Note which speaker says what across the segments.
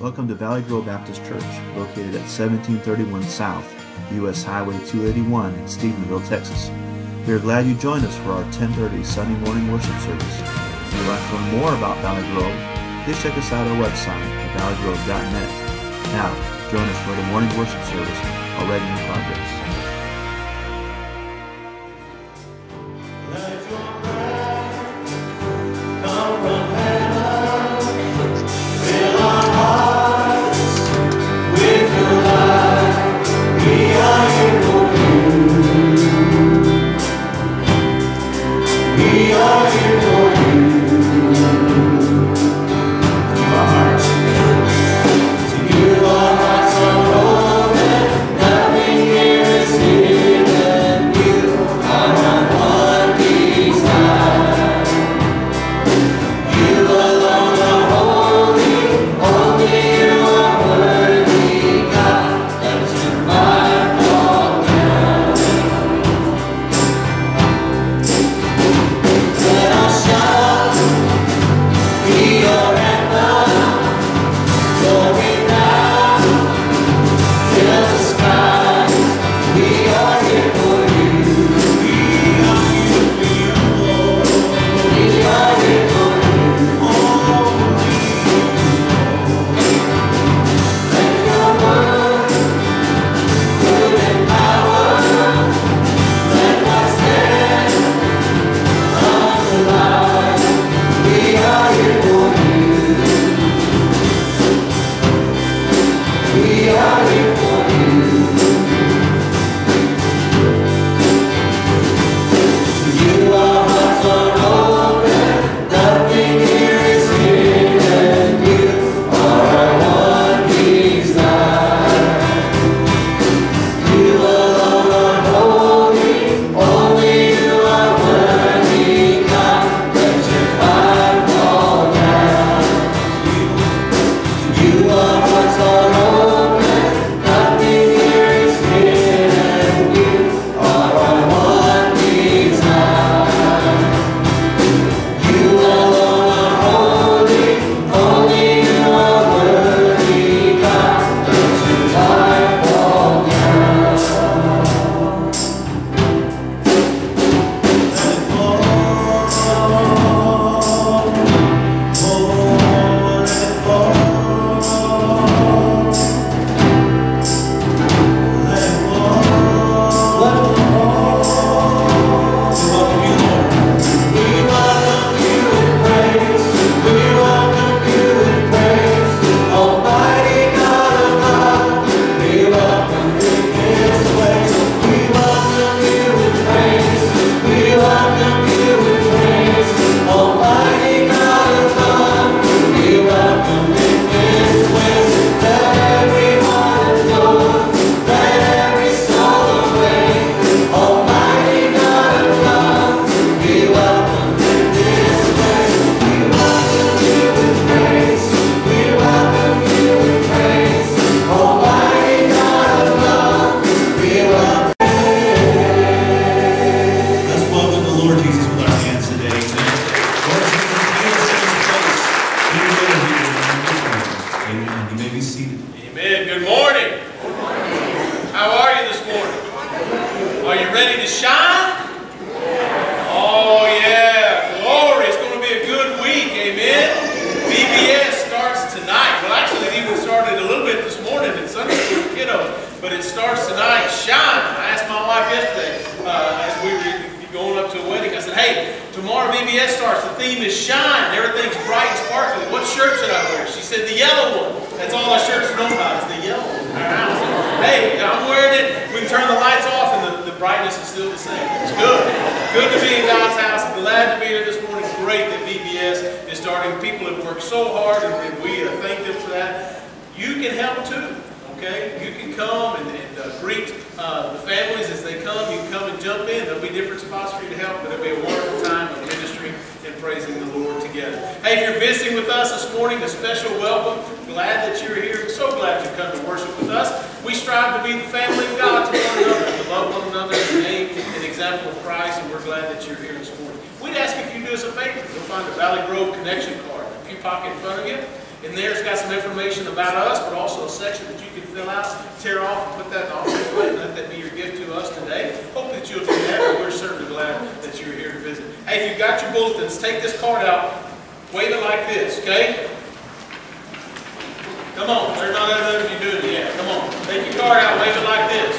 Speaker 1: Welcome to Valley Grove Baptist Church, located at 1731 South, US Highway 281 in Stephenville, Texas. We are glad you joined us for our 1030 Sunday morning worship service. If you'd like to learn more about Valley Grove, please check us out our website at valleygrove.net. Now, join us for the morning worship service already in progress.
Speaker 2: Okay, you can come and, and uh, greet uh, the families as they come. You can come and jump in. There'll be different spots for you to help, but it'll be a wonderful time of ministry and praising the Lord together. Hey, if you're visiting with us this morning, a special welcome. Glad that you're here. So glad you come to worship with us. We strive to be the family of God to one another, to love one another, to name an example of Christ, and we're glad that you're here this morning. We'd ask if you do us a favor. You'll find a Valley Grove connection card, a pew pocket in front of you.
Speaker 1: And there's got some information about us, but also a section that you can fill out, tear off, and put that in the offering plate, and let that be your gift to us today. Hope that you'll do that, we're certainly glad that you're here to visit. Hey, if you've got your bulletins, take this card out, wave it like this, okay? Come on, there's not other of you doing it yet. Come on, take your card out, wave it like this.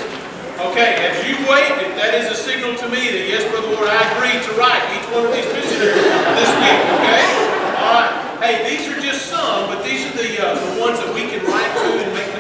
Speaker 1: Okay, as you waved it, that is a signal to me that yes, Brother Ward, I agree to write each one of these missionaries this week, okay? All right. Hey, these are just some, but these are the, uh, the ones that we can write to and make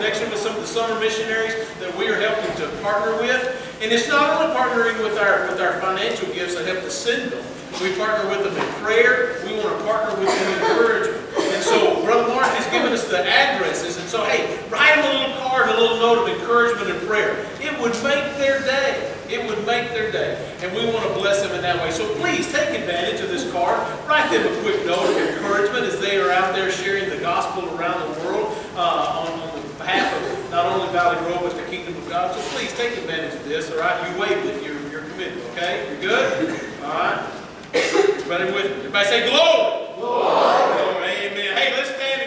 Speaker 1: summer missionaries that we are helping to partner with. And it's not only partnering with our, with our financial gifts that help to send them. We partner with them in prayer. We want to partner with them in encouragement. And so Brother Mark has given us the addresses. And so, hey, write them a little card, a little note of encouragement and prayer. It would make their day. It would make their day. And we want to bless them in that way. So please take advantage of this card. Write them a quick note of encouragement as they are out there sharing the gospel around the world uh, on, on the behalf of not only Valley Grove, but the kingdom of God. So please take advantage of this, all right? You waved it. You're, you're committed, okay? You're good? All right? Everybody with me? Everybody say. Glory. glory. Amen. Hey, let's stand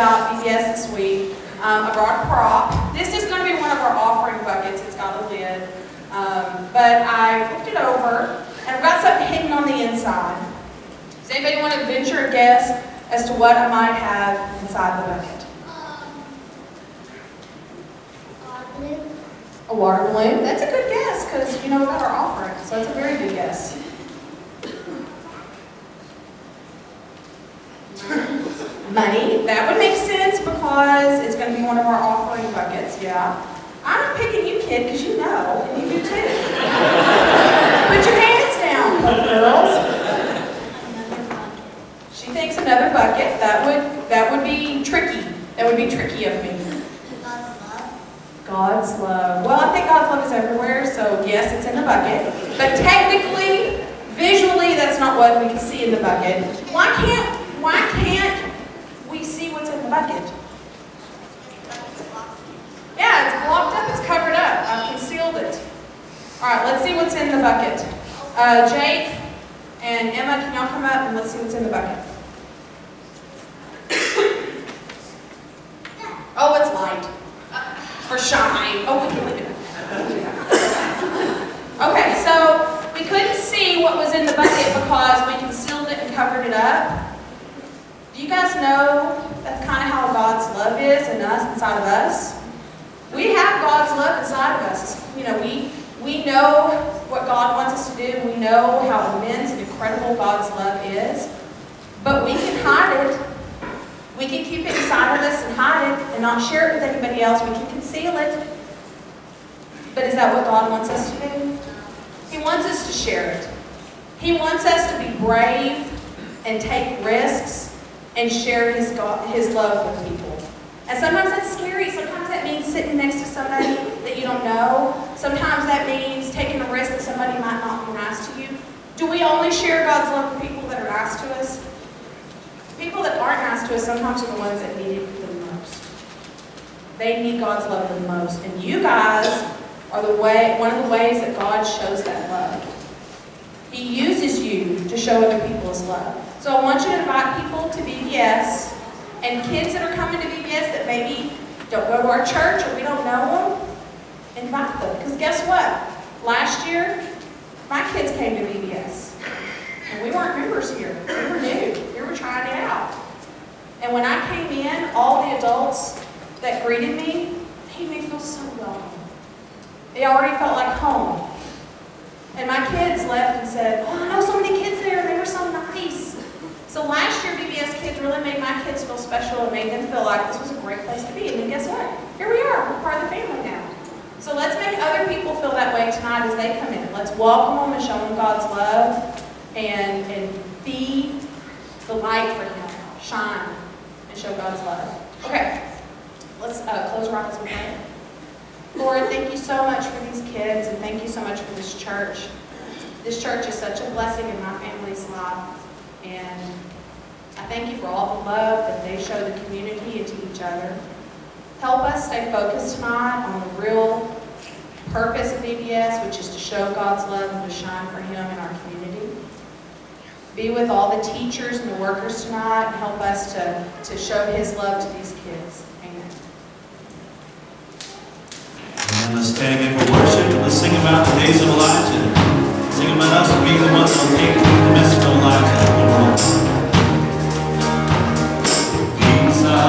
Speaker 1: about VBS
Speaker 3: this week. Um, I brought a prop. This is going to be
Speaker 1: one of our
Speaker 3: offering buckets. It's got a lid. Um, but I flipped it over, and I've got something hidden on
Speaker 1: the inside.
Speaker 3: Does anybody want to venture a guess as to what I might have inside the bucket? A water balloon? That's a good guess because you know about our offering, so that's a very good guess. money. That would make sense because it's going to be one
Speaker 1: of our offering buckets, yeah? I'm picking
Speaker 3: you, kid, because you know, and you do too. Put your hands down, girls. She thinks another bucket. That would that would be tricky. That would be tricky of me.
Speaker 4: God's love.
Speaker 3: God's love. Well, I think God's love is everywhere, so yes, it's in the bucket. But technically, visually, that's not what we can see in the bucket. Why can't why can't we see what's in the bucket? Yeah, it's blocked up, it's covered up. I've concealed it. All right, let's see what's in the bucket. Uh, Jake and Emma, can y'all come up and let's see what's in the bucket? Oh, it's light. For shine. Oh, we can leave it. Okay, so we couldn't see what was in the bucket because we concealed it and covered it up. You guys know that's kind of how God's love is in us, inside of us? We have God's love inside of us. You know, we we know what God wants us to do. We know how immense and incredible God's love is. But we can hide it. We can keep it inside of us and hide it and not share it with anybody else. We can conceal it. But is that what God wants us to do? He wants us to share it. He wants us to be brave and take risks and share His, God, His love with people. And sometimes that's scary. Sometimes that means sitting next to somebody that you don't know. Sometimes that means taking a risk that somebody might not be nice to you. Do we only share God's love with people that are nice to us? People that aren't nice to us sometimes are the ones that need it the most. They need God's love the most. And you guys are the way, one of the ways that God shows that love. He uses you to show other people His love. So I want you to invite people to VBS and kids that are coming to VBS that maybe don't go to our church or we don't know them, invite them. Because guess what? Last year, my kids came to VBS. And we weren't members here. We were new. We were trying it out. And when I came in, all the adults that greeted me made me feel so welcome. They already felt like home. And my kids left and said, Oh, I know so many kids there. They were so nice. So last year, VBS Kids really made my kids feel special and made them feel like this was a great place to be. And then guess what? Here we are. We're part of the family now. So let's make other people feel that way tonight as they come in. Let's welcome them and show them God's love and, and be the light for Him. Shine and show God's love. Okay, let's uh, close our eyes and pray. Lord, thank you so much for these kids and thank you so much for this church. This church is such a blessing in my family's life. And I thank you for all the love that they show the community and to each other. Help us stay focused tonight on the real purpose of VBS, which is to show God's love and to shine for Him in our community. Be with all the teachers and the workers tonight and help us to, to show His love to these kids. Amen.
Speaker 1: And let's stand again for worship. Let's sing about the days of Elijah. Sing about us being the ones that will take the message of Elijah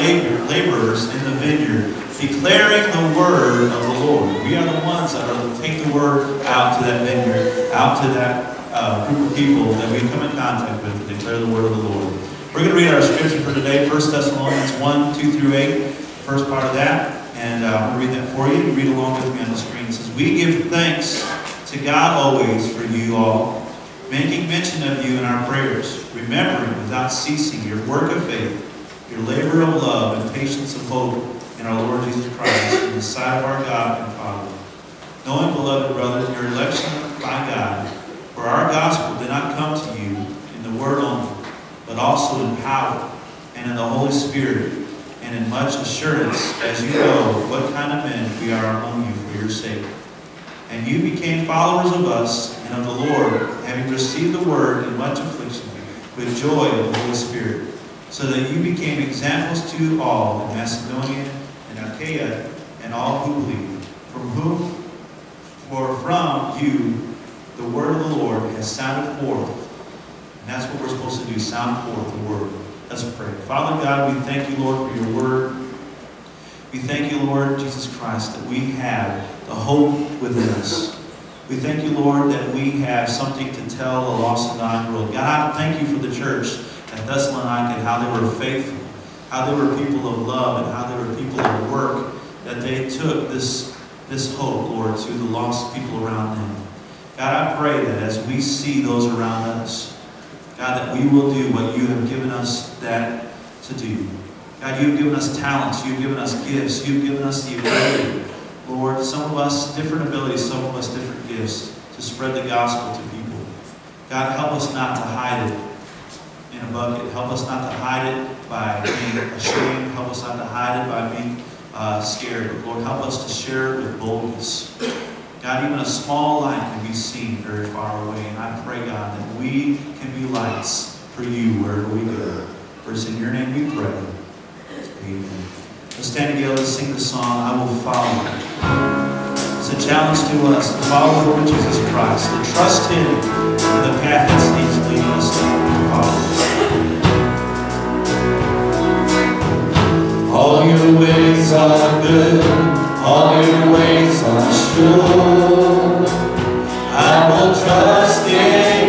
Speaker 5: labor, laborers in the vineyard, declaring the word of the Lord. We are the ones that are take the word out to that vineyard, out to that uh, group of people that we come in contact with to declare the word of the Lord. We're going to read our scripture for today, 1 Thessalonians 1, 2 through 8, first part of that. And uh, I'm going to read that for you. Read along with me on the screen. It says, We give thanks to God always for you all, making mention of you in our prayers, remembering without ceasing your work of faith, your labor of love, and patience of hope in our Lord Jesus Christ, in the sight of our God and Father. Knowing, beloved brothers, your election by God, for our gospel did not come to you in the word only, but also in power and in the Holy Spirit and in much assurance, as you know what kind of men we are among you for your sake. And you became followers of us and of the Lord, having received the word in much affliction, with joy of the Holy Spirit, so that you became examples to all in Macedonia and Achaia and all who believe, from whom, for from you, the word of the Lord has sounded forth. And that's what we're supposed to do, sound forth the word. Let's pray. Father God, we thank you, Lord, for your word. We thank you, Lord Jesus Christ, that we have the hope within us. We thank you, Lord, that we have something to tell the lost and dying world. God, thank you for the church Thessalonica and how they were faithful, how they were people of love, and how they were people of work, that they took this, this hope, Lord, to the lost people around them. God, I pray that as we see those around us, God, that we will do what you have given us that to do. God, you've given us talents, you've given us gifts, you've given us the ability, Lord, some of us different abilities, some of us different gifts to spread the gospel to people. God, help us not to hide it in a bucket. Help us not to hide it by being ashamed. Help us not to hide it by being uh, scared. But Lord, help us to share it with boldness. God, even a small light can be seen very far away. And I pray, God, that we can be lights for you wherever we go. For it's in your name we pray. Amen. Let's stand together and sing the song, I Will Follow. It's a challenge to us to follow the Lord Jesus Christ, to trust Him in the path that He's leading us to
Speaker 1: All your ways are good, all your ways are sure. I will trust in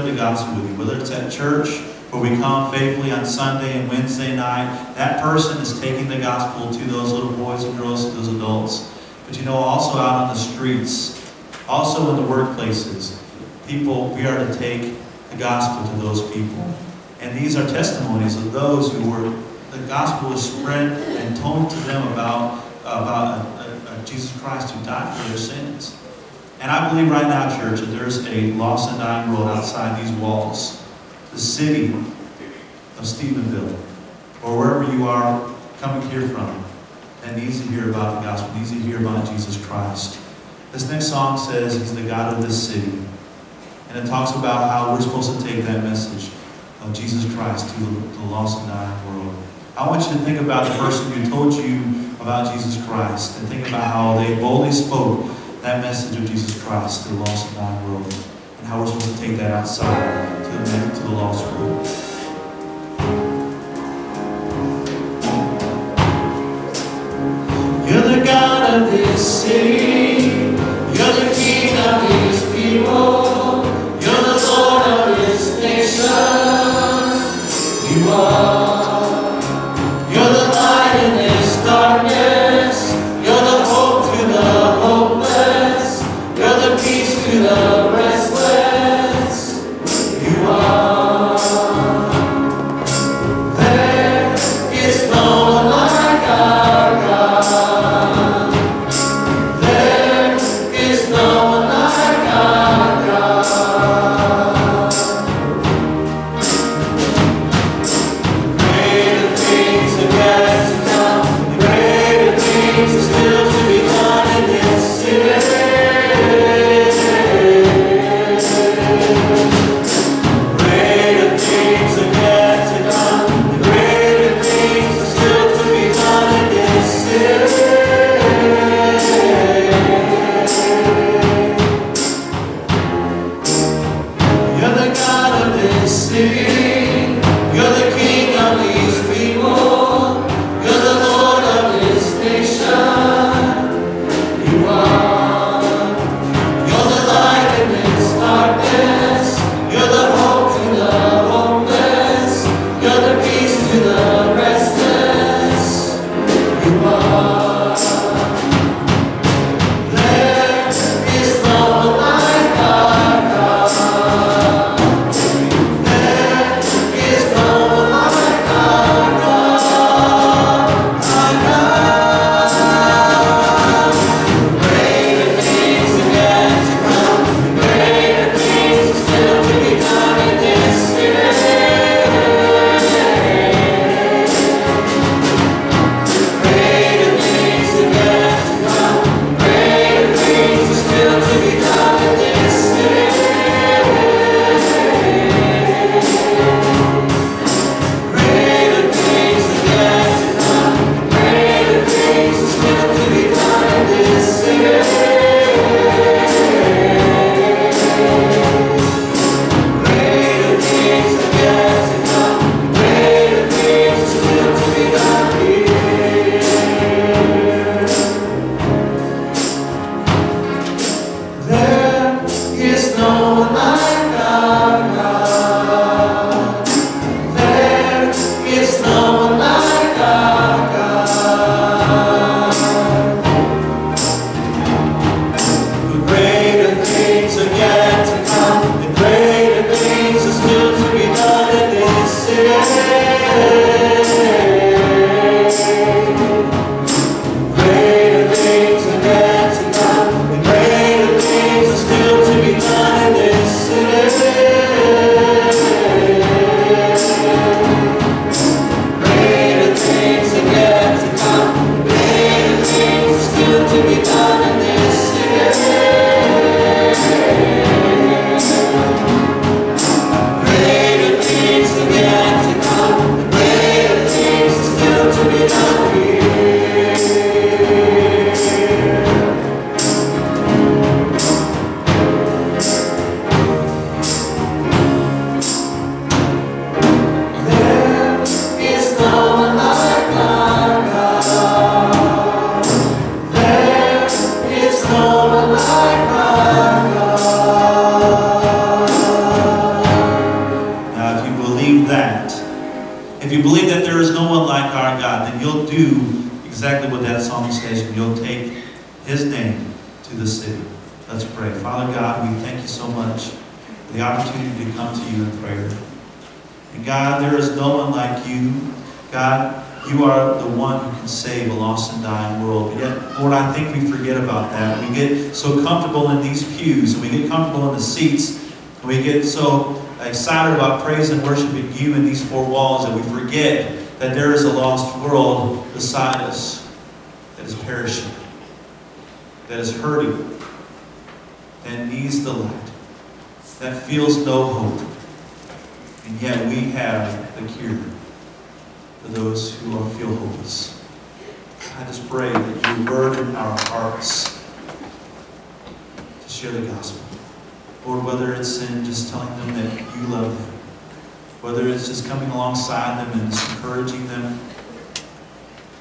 Speaker 5: spread the gospel with you. Whether it's at church, where we come faithfully on Sunday and Wednesday night, that person is taking the gospel to those little boys and girls, those adults. But you know, also out on the streets, also in the workplaces, people, we are to take the gospel to those people. And these are testimonies of those who were, the gospel was spread and told to them about, about a, a, a Jesus Christ who died for their sins. And I believe right now, church, that there's a lost and dying world outside these walls. The city of Stephenville, or wherever you are coming here from, that needs to hear about the gospel, needs to hear about Jesus Christ. This next song says He's the God of this city. And it talks about how we're supposed to take that message of Jesus Christ to the, lost and dying world. I want you to think about the person who told you about Jesus Christ and think about how they boldly spoke that message of Jesus Christ to the lost and dying world and how we're supposed to take that outside to the, men, to the lost world.
Speaker 1: You're the God of this city.
Speaker 6: Seats, we get so excited about praise and worshiping you in these four walls that we forget that there is a lost world beside us that is perishing, that is hurting, that needs the light, that feels no hope. And yet we have the cure for those who feel hopeless. I just pray that you burden our hearts to share the gospel. Lord, whether it's in just telling them that you love them, whether it's just coming alongside them and just encouraging them,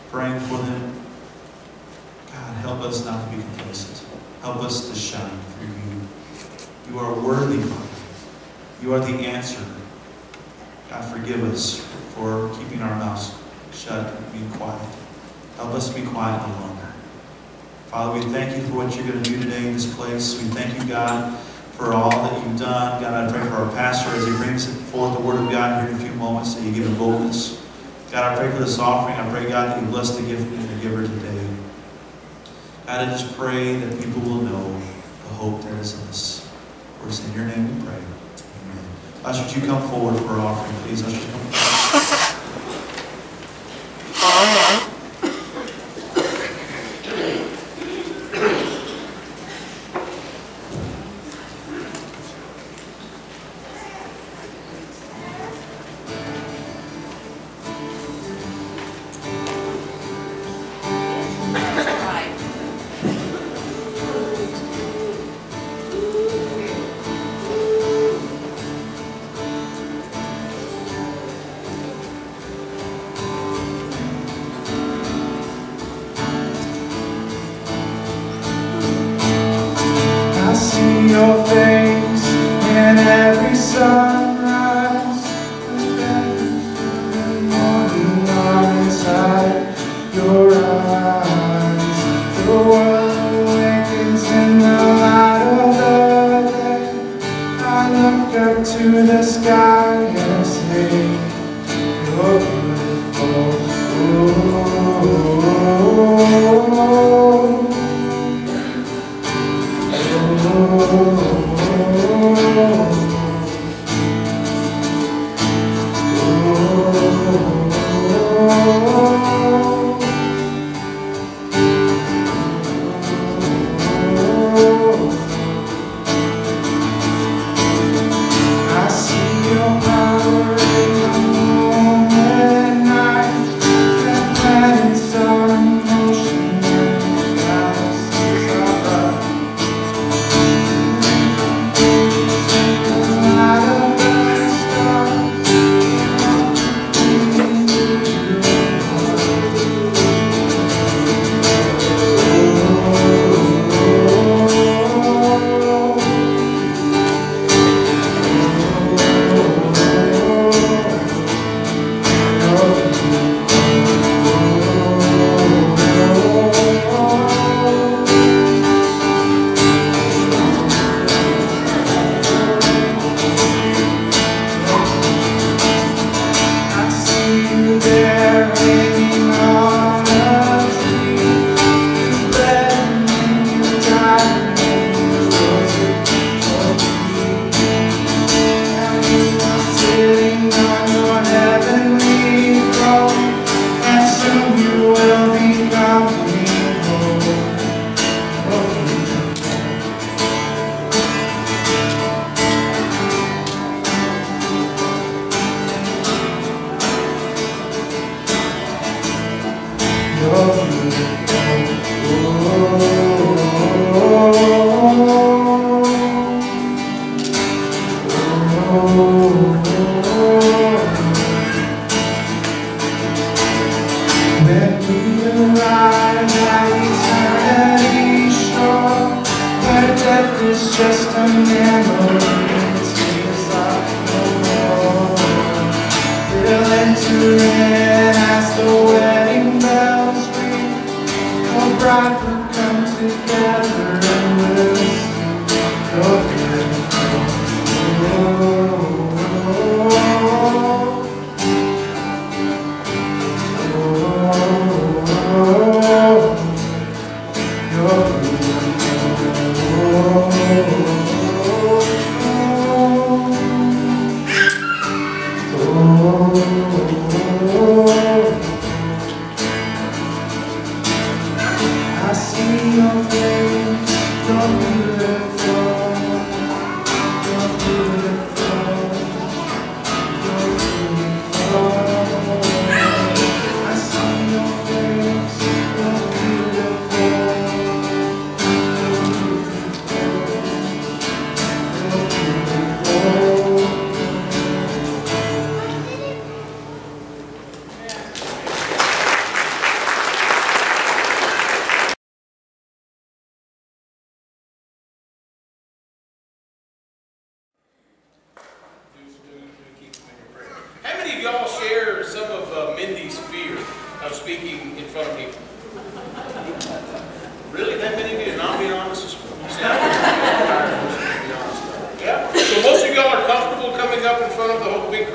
Speaker 6: praying for them. God, help us not to be complacent. Help us to shine through you. You are worthy, Father. You are the answer. God, forgive us for keeping our mouths shut and being quiet. Help us be quiet no longer. Father, we thank you for what you're going to do today in this place. We thank you, God, for all that you've done. God, I pray for our pastor as he brings forth the word of God here in a few moments, that you give him boldness. God, I pray for this offering. I pray, God, that you bless the gift and the giver today. God, I just pray that people will know the hope that is in us. For it's in your name we pray. Amen. Ushers, you come forward for our offering, please. Ushers, come forward.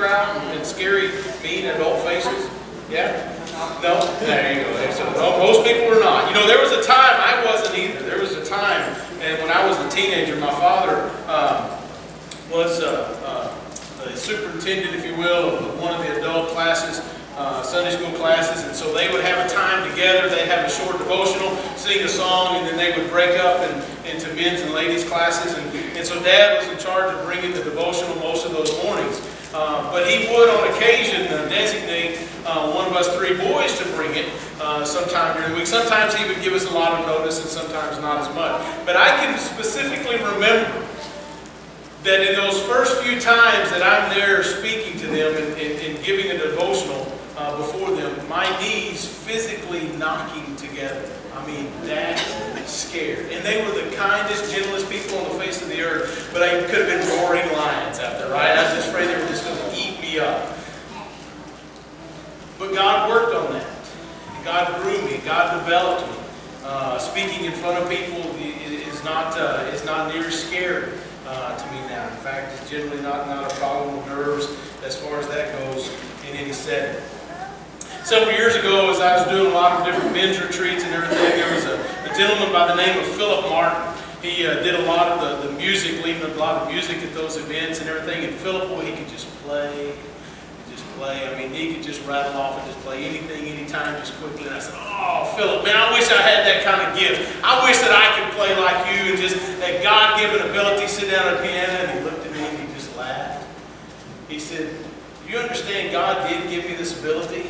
Speaker 7: And
Speaker 2: scary, mean adult faces? Yeah? No? There you go. So, no, most people are not. You know, there was a time, I wasn't either. There was a time, and when I was a teenager, my father uh, was uh, uh, the superintendent, if you will, of one of the adult classes, uh, Sunday school classes, and so they would have a time together, they'd have a short devotional, sing a song, and then they would break up and, into men's and ladies' classes, and, and so Dad was in charge of bringing the devotional most of those mornings. Uh, but he would, on occasion, uh, designate uh, one of us three boys to bring it uh, sometime during the week. Sometimes he would give us a lot of notice, and sometimes not as much. But I can specifically remember that in those first few times that I'm there speaking to them and, and, and giving a devotional uh, before them, my knees physically knocking together. I mean, that scared. And they were the kindest, gentlest people on the face of the earth, but I could have been roaring lions out there, right? I was just afraid they were just going to eat me up. But God worked on that. God grew me. God developed me. Uh, speaking in front of people is not uh, is not near as scary uh, to me now. In fact, it's generally not not a problem with nerves as far as that goes in any setting. Several years ago, as I was doing a lot of different men's retreats and everything, there was a gentleman by the name of Philip Martin. He uh, did a lot of the, the music, leading a lot of music at those events and everything. And Philip, boy, he could just play, just play. I mean, he could just rattle off and just play anything, anytime, just quickly. And I said, oh, Philip, man, I wish I had that kind of gift. I wish that I could play like you and just that God-given ability, sit down at the piano. And he looked at me and he just laughed. He said, you understand God did give me this ability,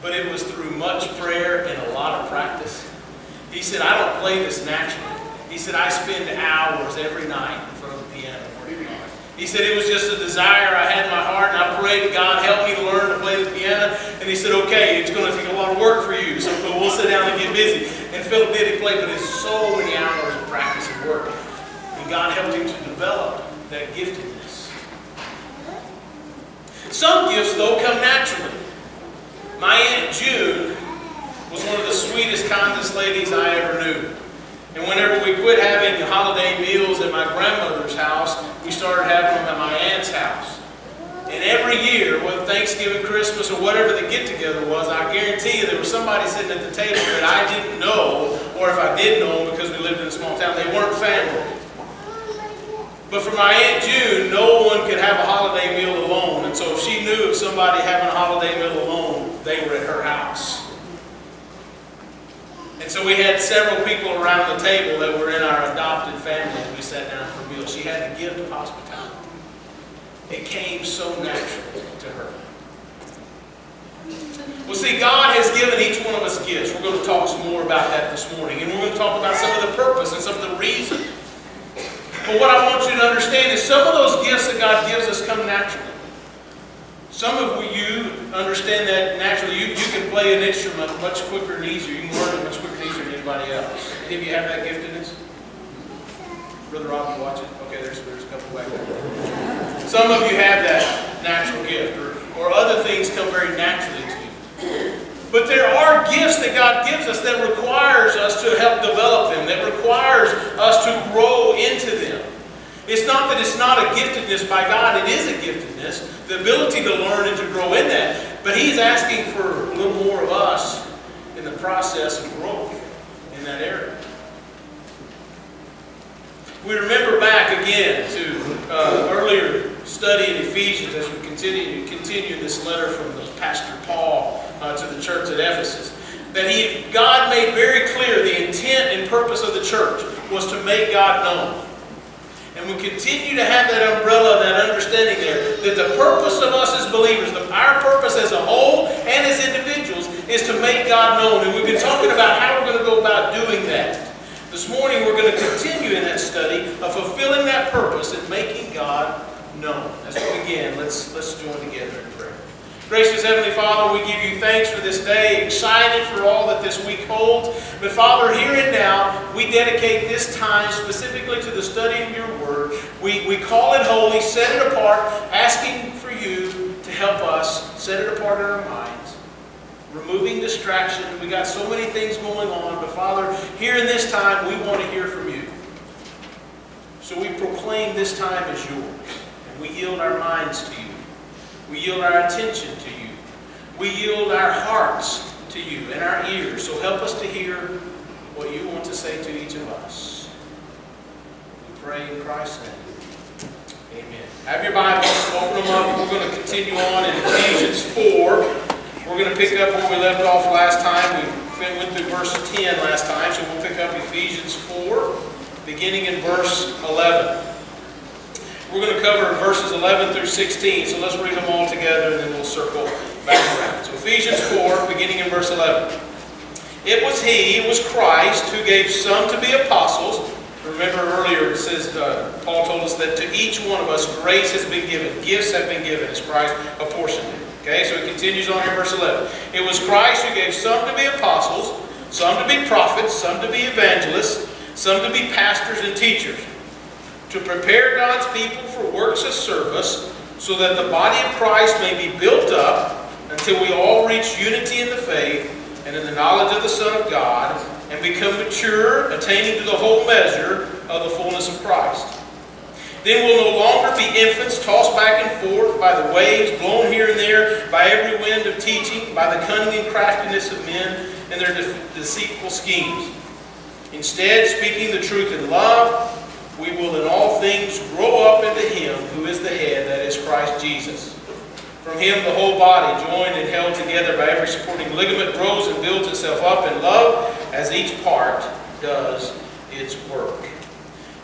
Speaker 2: but it was through much prayer and a lot of practice. He said, I don't play this naturally. He said, I spend hours every night in front of the piano. He said, it was just a desire I had in my heart, and I prayed, God, help me to learn to play the piano. And he said, okay, it's going to take a lot of work for you, so we'll sit down and get busy. And Philip did, he played, but it's so many hours of practice and work. And God helped him to develop that giftedness. Some gifts, though, come naturally. My Aunt June was one of the sweetest, kindest ladies I ever knew. And whenever we quit having holiday meals at my grandmother's house, we started having them at my aunt's house. And every year, whether Thanksgiving, Christmas, or whatever the get-together was, I guarantee you there was somebody sitting at the table that I didn't know, or if I did know them because we lived in a small town, they weren't family. But for my Aunt June, no one could have a holiday meal alone. And so if she knew of somebody having a holiday meal alone, they were at her house. And so we had several people around the table that were in our adopted family as we sat down for meals. She had the gift of hospitality. It came so naturally to her. Well, see, God has given each one of us gifts. We're going to talk some more about that this morning. And we're going to talk about some of the purpose and some of the reason. But what I want you to understand is some of those gifts that God gives us come naturally. Some of you understand that naturally. You, you can play an instrument much quicker and easier. You can learn it much quicker and easier than anybody else. Any of you have that giftedness? Brother Rob, you watch it? Okay, there's, there's a couple back there. Some of you have that natural gift, or, or other things come very naturally to you. But there are gifts that God gives us that requires us to help develop them, that requires us to grow into them. It's not that it's not a giftedness by God, it is a giftedness, the ability to learn and to grow in that. But He's asking for a little more of us in the process of growth in that area. We remember back again to uh, earlier study in Ephesians as we continue, continue this letter from the Pastor Paul uh, to the church at Ephesus. That he, God made very clear the intent and purpose of the church was to make God known. And we continue to have that umbrella, that understanding there, that the purpose of us as believers, our purpose as a whole and as individuals, is to make God known. And we've been talking about how we're going to go about doing that. This morning we're going to continue in that study of fulfilling that purpose and making God known. As we begin, let's, let's join together in prayer. Gracious Heavenly Father, we give you thanks for this day, excited for all that this week holds. But Father, here and now, we dedicate this time specifically to the study of your. We, we call it holy, set it apart, asking for you to help us set it apart in our minds removing distraction. We got so many things going on, but Father, here in this time, we want to hear from you. So we proclaim this time as yours, and we yield our minds to you. We yield our attention to you. We yield our hearts to you and our ears. So help us to hear what you want to say to each of us. We pray in Christ's name. Have your Bibles, open them up. We're going to continue on in Ephesians 4. We're going to pick up where we left off last time. We went through verse 10 last time, so we'll pick up Ephesians 4, beginning in verse 11. We're going to cover verses 11 through 16, so let's read them all together and then we'll circle back around. So Ephesians 4, beginning in verse 11. It was He, it was Christ, who gave some to be apostles. Remember earlier it says, uh, Paul told us that to each one of us grace has been given, gifts have been given as Christ apportioned it. Okay, so it continues on here, verse 11. It was Christ who gave some to be apostles, some to be prophets, some to be evangelists, some to be pastors and teachers, to prepare God's people for works of service, so that the body of Christ may be built up until we all reach unity in the faith and in the knowledge of the Son of God, and become mature, attaining to the whole measure of the fullness of Christ. Then we'll no longer be infants tossed back and forth by the waves, blown here and there by every wind of teaching, by the cunning and craftiness of men and their de deceitful schemes. Instead, speaking the truth in love, we will in all things grow up into Him who is the head, that is Christ Jesus. From Him the whole body, joined and held together by every supporting ligament, grows and builds itself up in love as each part does its work.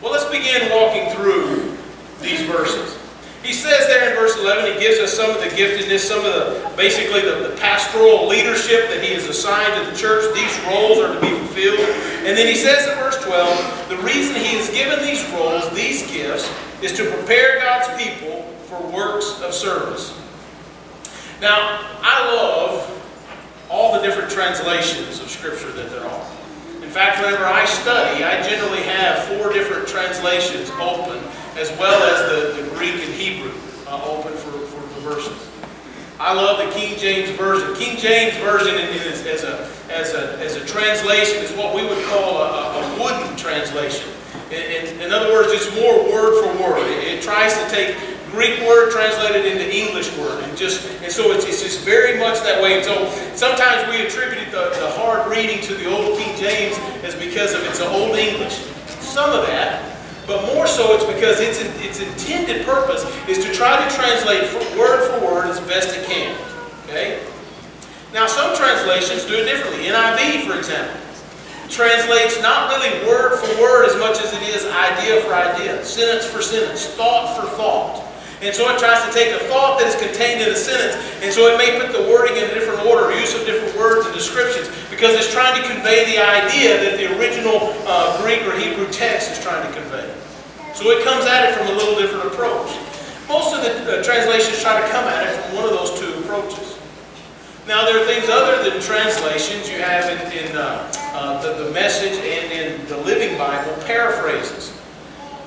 Speaker 2: Well, let's begin walking through these verses. He says there in verse 11, he gives us some of the giftedness, some of the, basically the, the, pastoral leadership that he has assigned to the church. These roles are to be fulfilled. And then he says in verse 12, the reason he has given these roles, these gifts, is to prepare God's people for works of service. Now, I love all the different translations of Scripture that there are. In fact, whenever I study, I generally have four different translations open, as well as the, the Greek and Hebrew uh, open for, for the verses. I love the King James Version. King James Version is, as, a, as, a, as a translation is what we would call a, a wooden translation. In, in, in, other words, it's more word for word. It, it tries to take Greek word translated into English word. And just and so it's, it's just very much that way. And so sometimes we attribute the, the hard reading to the old King James as because of its old English. Some of that, but more so it's because its, its intended purpose is to try to translate word for word as best it can. Okay? Now some translations do it differently. NIV, for example, translates not really word for word as much as it is idea for idea, sentence for sentence, thought for thought. And so it tries to take a thought that is contained in a sentence, and so it may put the wording in a different order, use of different words and descriptions, because it's trying to convey the idea that the original uh, Greek or Hebrew text is trying to convey. So it comes at it from a little different approach. Most of the uh, translations try to come at it from one of those two approaches. Now, there are things other than translations. You have in, in uh, uh, the, the message and in the Living Bible paraphrases.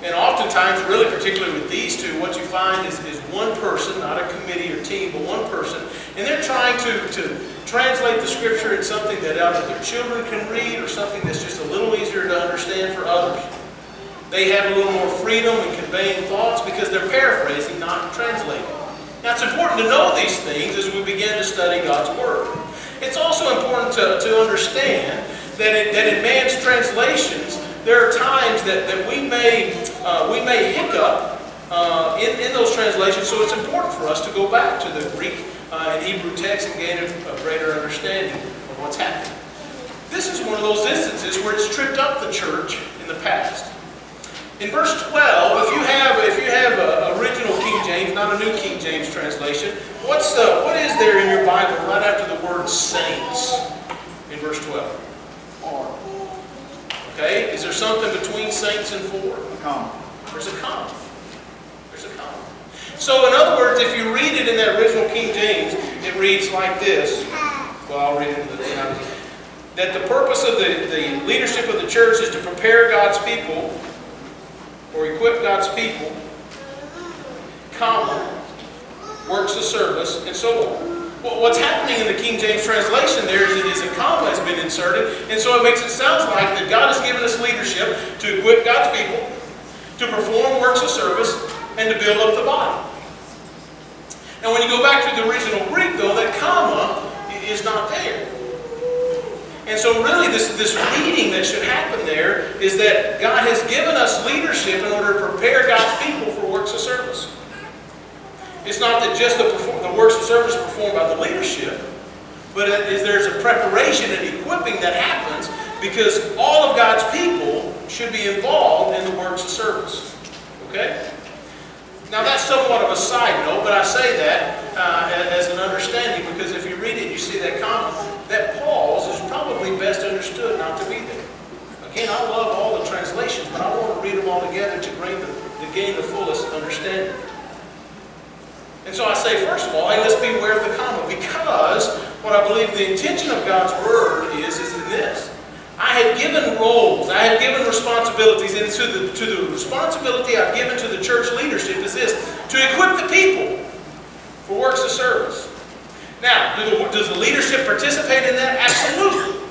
Speaker 2: And oftentimes, really particularly with these two, what you find is, is one person, not a committee or team, but one person And they're trying to, to translate the scripture in something that either their children can read or something that's just a little easier to understand for others. They have a little more freedom in conveying thoughts because they're paraphrasing, not translating. Now, it's important to know these things as we begin to study God's Word. It's also important to, to understand that, it, that in man's translations, there are times that, that we, may, uh, we may hiccup uh, in, in those translations, so it's important for us to go back to the Greek uh, and Hebrew text and gain a, greater understanding of what's happening. This is one of those instances where it's tripped up the church in the past. In verse 12, if you have if you have a original King James, not a New King James translation, what's the what is there in your Bible right after the word saints in verse 12? Okay, is there something between saints and for? There's a comma. There's a comma. So in other words, if you read it in that original King James, it reads like this. Well, I'll read it in the that the purpose of the, the leadership of the church is to prepare God's people or equip God's people, comma, works of service, and so on. Well, what's happening in the King James translation there is it is a comma has been inserted, and so it makes it sound like that God has given us leadership to equip God's people, to perform works of service, and to build up the body. And when you go back to the original Greek, though, that comma is not there. And so really this, this reading that should happen there is that God has given us leadership in order to prepare God's people for works of service. It's not that just the, the works of service performed by the leadership, but it is there's a preparation and equipping that happens because all of God's people should be involved in the works of service. Okay? Now that's somewhat of a side note, but I say that uh, as an understanding because if you read it, you see that comment. That pause is probably best understood not to be there. Again, I love all the translations, but I want to read them all together to the, to gain the fullest understanding. And so I say, first of all, hey, let's beware of the comma because what I believe the intention of God's Word is, is in this. I have given roles, I have given responsibilities, and to the, to the responsibility I've given to the church leadership is this, to equip the people for works of service. Now, do the, does the leadership participate in that? Absolutely.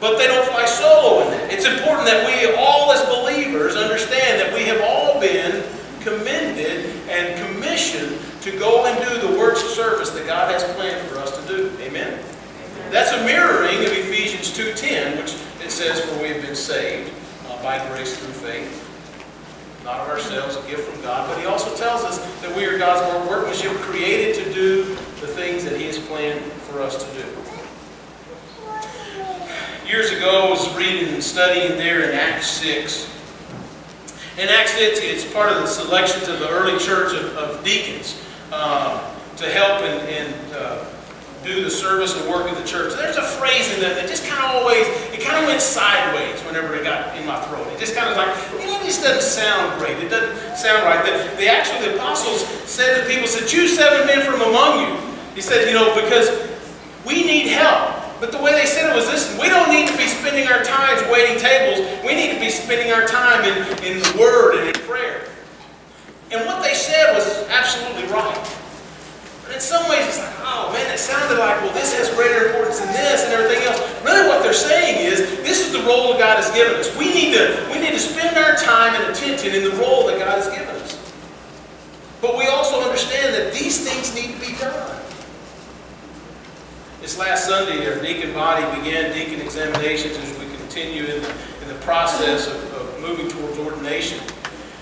Speaker 2: But they don't fly solo in it. It's important that we all as believers understand that we have all been commended and commissioned to go and do the works of service that God has planned for us to do. Amen? That's a mirroring of Ephesians 2.10, which it says, For we have been saved uh, by grace through faith. Not of ourselves, a gift from God. But he also tells us that we are God's workmanship created to do the things that he has planned for us to do. Years ago, I was reading and studying there in Acts 6. In Acts 6, it's part of the selections of the early church of, of deacons uh, to help and, and uh, do the service and work of the church. There's a phrase in there that just kind of always, it kind of went sideways whenever it got in my throat. It just kind of like, you know, this doesn't sound great. It doesn't sound right. The, the actually, the apostles said to people, said, choose seven men from among you. He said, you know, because we need help. But the way they said it was this, we don't need to be spending our times waiting tables. We need to be spending our time in, in the Word and in prayer. And what they said was absolutely right. But in some ways, it's like, oh man, it sounded like, well, this has greater importance than this and everything else. Really what they're saying is, this is the role that God has given us. We need to, we need to spend our time and attention in the role that God has given us. But we also understand that these things need to be done. This last Sunday, our deacon body began deacon examinations as we continue in the, in the process of, of moving towards ordination.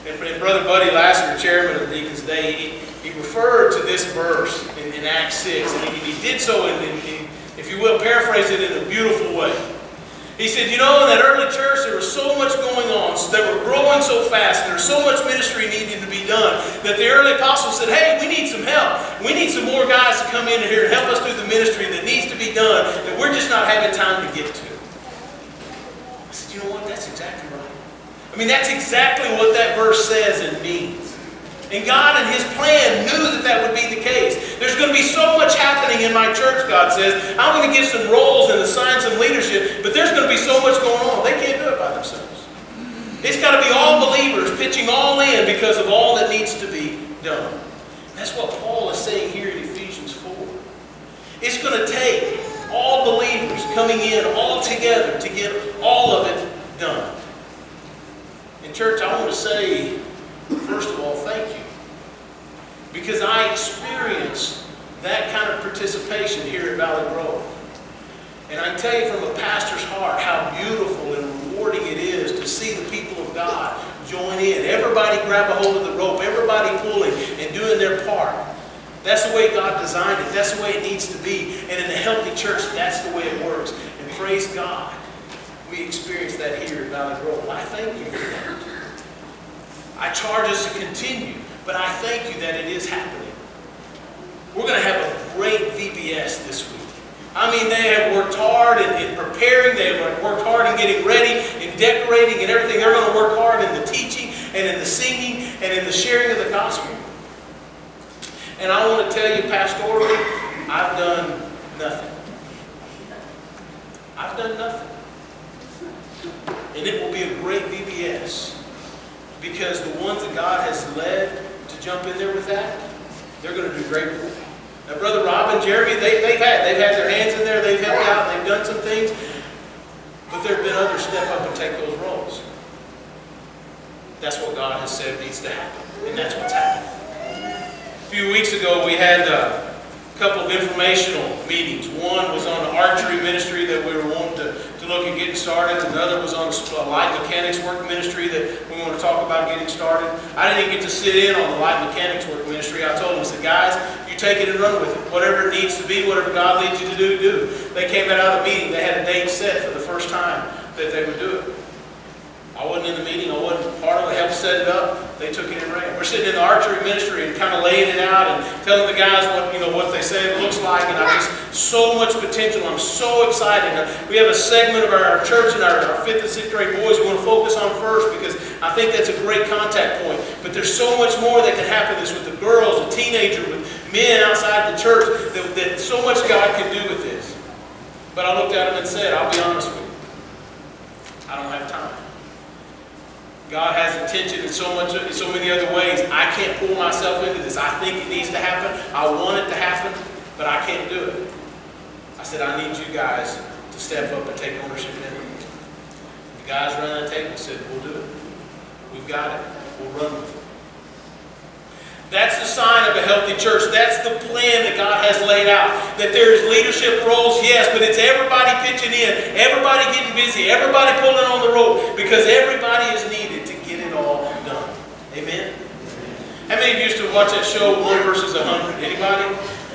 Speaker 2: And, and Brother Buddy Lasser, chairman of Deacons Day, he, he referred to this verse in, in Acts 6, and he, he did so, in, in, if you will, paraphrase it in a beautiful way. He said, you know, in that early church, there was so much going on. So they were growing so fast. And so much ministry needed to be done that the early apostles said, hey, we need some help. We need some more guys to come in here and help us do the ministry that needs to be done that we're just not having time to get to. I said, you know what? That's exactly right. I mean, that's exactly what that verse says and means. And God and His plan knew that that would be the case. There's going to be so much happening in my church, God says. I'm going to give some roles and assign some leadership, but there's going to be so much going on. They can't do it by themselves. It's got to be all believers pitching all in because of all that needs to be done. That's what Paul is saying here in Ephesians 4. It's going to take all believers coming in all together to get all of it done. In church, I want to say first of all, thank you. Because I experienced that kind of participation here at Valley Grove. And I tell you from a pastor's heart how beautiful and rewarding it is to see the people of God join in. Everybody grab a hold of the rope, everybody pulling and doing their part. That's the way God designed it. That's the way it needs to be. And in a healthy church, that's the way it works. And praise God, we experience that here at Valley Grove. I thank you for that. I charge us to continue, but I thank you that it is happening. We're going to have a great VBS this week. I mean, they have worked hard in, in preparing, they have worked hard in getting ready, in decorating and everything. They're going to work hard in the teaching and in the singing and in the sharing of the gospel. And I want to tell you, pastorally, I've done nothing. I've done nothing. And it will be a great VBS because the ones that God has led to jump in there with that, they're going to do great work. Now, Brother Rob and Jeremy, they, they've had they've had their hands in there, they've helped out, they've done some things, but there have been others step up and take those roles. That's what God has said needs to happen, and that's what's happening. A few weeks ago, we had a couple of informational meetings. One was on the archery ministry that we were wanting to, to look at getting started. Another was on a light mechanics work ministry that we want to talk about getting started. I didn't get to sit in on the light mechanics work ministry. I told them, I said, guys, you take it and run with it. Whatever it needs to be, whatever God leads you to do, do. They came out of the meeting. They had a date set for the first time that they would do it. I wasn't in the meeting. I wasn't part of it. Helped set it up. They took it and ran. We're sitting in the archery ministry and kind of laying it out and telling the guys what you know what they say it looks like. And I just so much potential. I'm so excited. We have a segment of our church and our, our fifth and sixth grade boys we want to focus on first because I think that's a great contact point. But there's so much more that can happen. This with the girls, the teenagers, with men outside the church. That, that so much God can do with this. But I looked at him and said, I'll be honest with you. I don't have time. God has intention in so much, in so many other ways. I can't pull myself into this. I think it needs to happen. I want it to happen, but I can't do it. I said, I need you guys to step up and take ownership in it. The guys around the table said, we'll do it. We've got it. We'll run with it. That's the sign of a healthy church. That's the plan that God has laid out. That there's leadership roles, yes, but it's everybody pitching in, everybody getting busy, everybody pulling on the rope, because everybody is needed to get it all done. Amen? How many of you used to watch that show, One versus a Hundred? Anybody?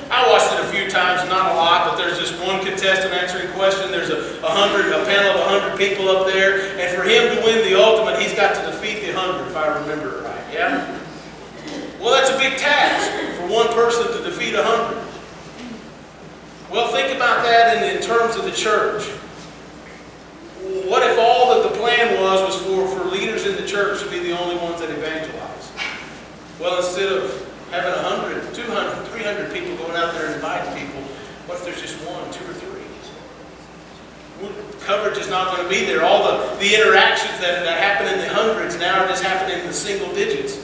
Speaker 2: I watched it a few times, not a lot, but there's just one contestant answering a question. There's a, a hundred, a panel of a hundred people up there, and for him to win the ultimate, he's got to defeat the hundred, if I remember right. Yeah? Well, that's a big task for one person to defeat a hundred. Well, think about that in, in terms of the church. What if all that the plan was was for, for leaders in the church to be the only ones that evangelize? Well, instead of having 100, 200, 300 people going out there and inviting people, what if there's just one, two, or three? Coverage is not going to be there. All the, the interactions that, that happen in the hundreds now are just happening in the single digits.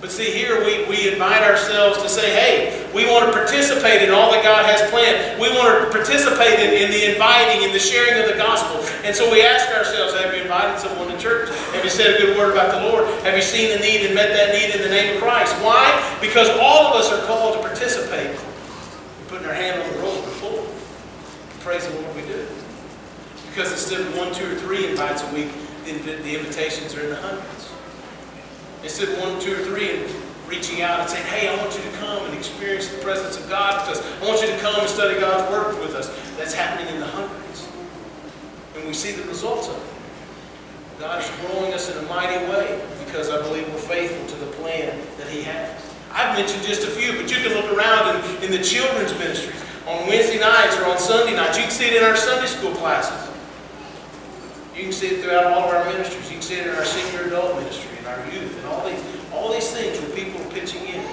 Speaker 2: But see, here we, we invite ourselves to say, hey, we want to participate in all that God has planned. We want to participate in, in the inviting, in the sharing of the gospel. And so we ask ourselves, have you invited someone to church? Have you said a good word about the Lord? Have you seen the need and met that need in the name of Christ? Why? Because all of us are called to participate. We're putting our hand on the rope before. Praise the Lord we do. Because instead of one, two, or three invites a week, the, the invitations are in the hundreds. Instead of one, two, or three, and reaching out and saying, hey, I want you to come and experience the presence of God with us. I want you to come and study God's Word with us. That's happening in the hundreds. And we see the results of it. God is growing us in a mighty way because I believe we're faithful to the plan that He has. I've mentioned just a few, but you can look around in, in the children's ministries on Wednesday nights or on Sunday nights. You can see it in our Sunday school classes. You can see it throughout all of our ministries. You can see it in our senior adult ministry our youth and all these, all these things where people are pitching in.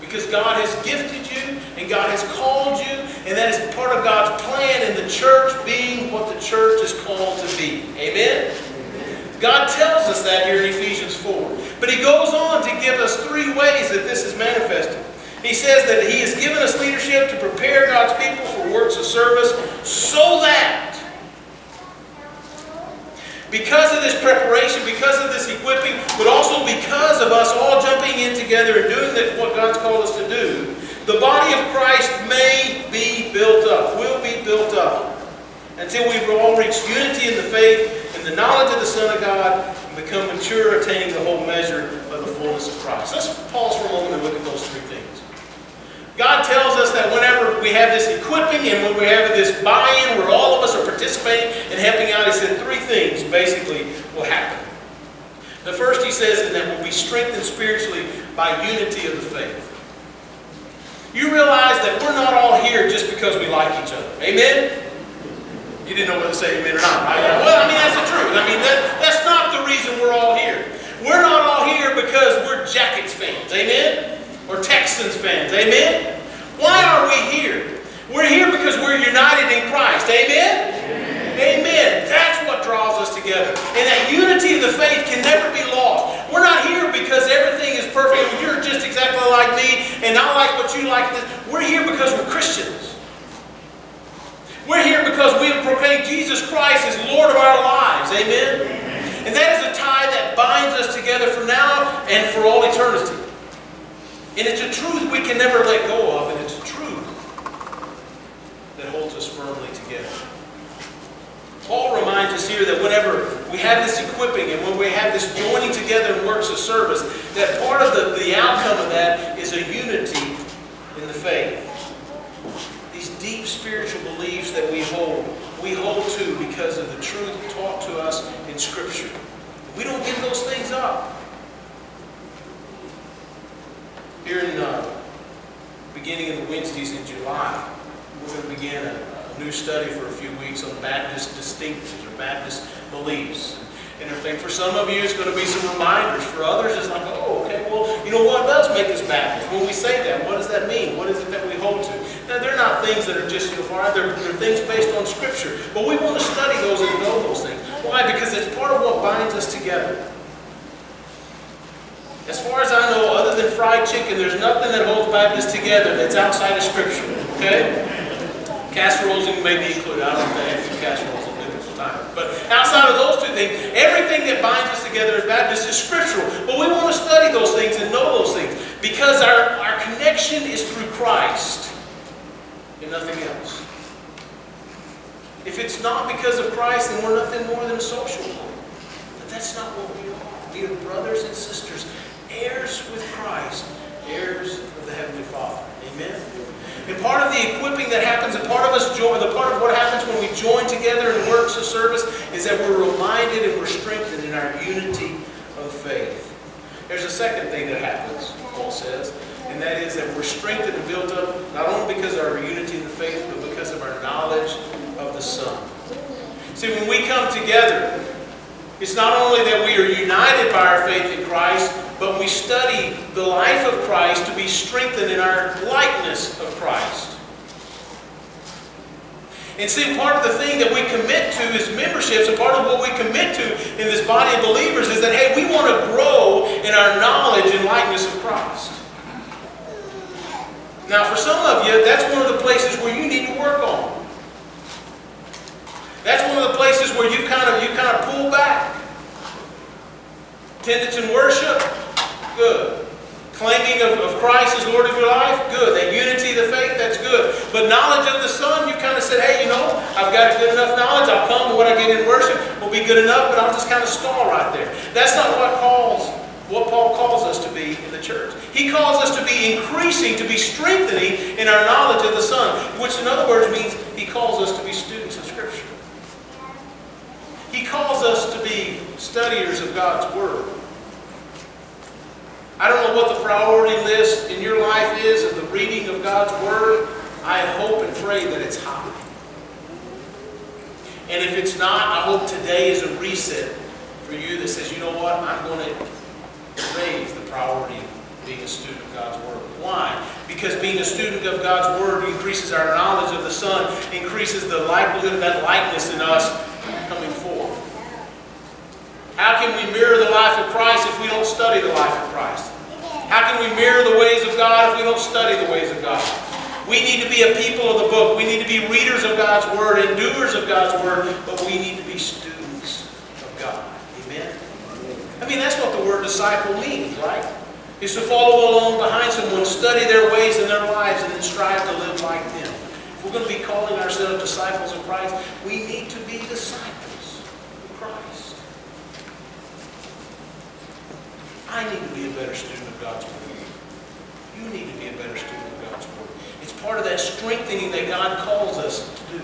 Speaker 2: Because God has gifted you and God has called you, and that is part of God's plan in the church being what the church is called to be. Amen? God tells us that here in Ephesians 4. But he goes on to give us three ways that this is manifested. He says that He has given us leadership to prepare God's people for works of service so that because of this preparation, because of this equipping, but also because of us all jumping in together and doing the, what God's called us to do, the body of Christ may be built up, will be built up, until we've all reached unity in the faith and the knowledge of the Son of God and become mature, attaining the whole measure of the fullness of Christ. Let's pause for a moment and look at those three things. God tells us that whenever we have this equipping and when we have this buy-in where all of us are participating and helping out, he said three things basically will happen. The first he says is that we'll be strengthened spiritually by unity of the faith. You realize that we're not all here just because we like each other. Amen? You didn't know whether to say amen or not, right? Well, I mean, that's the truth. I mean, that, that's not the reason we're all here. We're not all here because we're Jackets fans. Amen? Or Texans fans. Amen? Why are we here? We're here because we're united in Christ. Amen? Amen? Amen. That's what draws us together. And that unity of the faith can never be lost. We're not here because everything is perfect you're just exactly like me and I like what you like. We're here because we're Christians. We're here because we have proclaimed Jesus Christ as Lord of our lives. Amen? And that is a tie that binds us together for now and for all eternity. And it's a truth we can never let go of, and it's a truth that holds us firmly together. Paul reminds us here that whenever we have this equipping and when we have this joining together in works of service, that part of the, the outcome of that is a unity in the faith. These deep spiritual beliefs that we hold, we hold to because of the truth taught to us in Scripture. We don't give those things up. Here in uh, beginning of the Wednesdays in July, we're going to begin a, a, new study for a few weeks on Baptist distinctives or Baptist beliefs. And everything. For some of you, it's going to be some reminders. For others, it's like, oh, okay, well, you know what does make us Baptist? When we say that, what does that mean? What is it that we hold to? Now, they're not things that are just uniform. They're, they're things based on Scripture. But we want to study those and know those things. Why? Because it's part of what binds us together. As far as I know, other than fried chicken, there's nothing that holds Baptists together that's outside of Scripture. Okay? Casseroles may be included. I don't know if they have casseroles at biblical time. But outside of those two things, everything that binds us together as Baptists is scriptural. But we want to study those things and know those things because our, our connection is through Christ and nothing else. If it's not because of Christ, then we're nothing more than a social. But that's not what we are. We are brothers and sisters heirs with Christ, heirs of the Heavenly Father. Amen? And part of the equipping that happens, and part of us join, the part of what happens when we join together in works of service is that we're reminded and we're strengthened in our unity of faith. There's a second thing that happens, Paul says, and that is that we're strengthened and built up not only because of our unity in the faith, but because of our knowledge of the Son. See, when we come together, it's not only that we are united by our faith in Christ, but we study the life of Christ to be strengthened in our likeness of Christ. And see, part of the thing that we commit to is memberships, and part of what we commit to in this body of believers is that, hey, we want to grow in our knowledge and likeness of Christ. Now, for some of you, that's one of the places where you need to work on. That's one of the places where you kind of you kind of pull back. Attendance in worship, Good. Claiming of, of Christ as Lord of your life? Good. That unity of the faith? That's good. But knowledge of the Son, you kind of said, hey, you know, I've got good enough knowledge. I'll come what I get in worship will be good enough, but I'll just kind of stall right there. That's not what calls what Paul calls us to be in the church. He calls us to be increasing, to be strengthening in our knowledge of the Son, which in other words means he calls us to be students. He calls us to be studiers of God's Word. I don't know what the priority list in your life is of the reading of God's Word. I hope and pray that it's high. And if it's not, I hope today is a reset for you that says, you know what, I'm going to raise the priority of being a student of God's Word. Why? Because being a student of God's Word increases our knowledge of the Son, increases the likelihood of that likeness in us. How can we mirror the life of Christ if we don't study the life of Christ? How can we mirror the ways of God if we don't study the ways of God? We need to be a people of the book. We need to be readers of God's word and doers of God's word, but we need to be students of God. Amen? I mean, that's what the word disciple means, right? Is to follow along behind someone, study their ways and their lives, and then strive to live like them. If we're going to be calling ourselves disciples of Christ, we need to be disciples of Christ. I need to be a better student of God's Word. You need to be a better student of God's Word. It's part of that strengthening that God calls us to do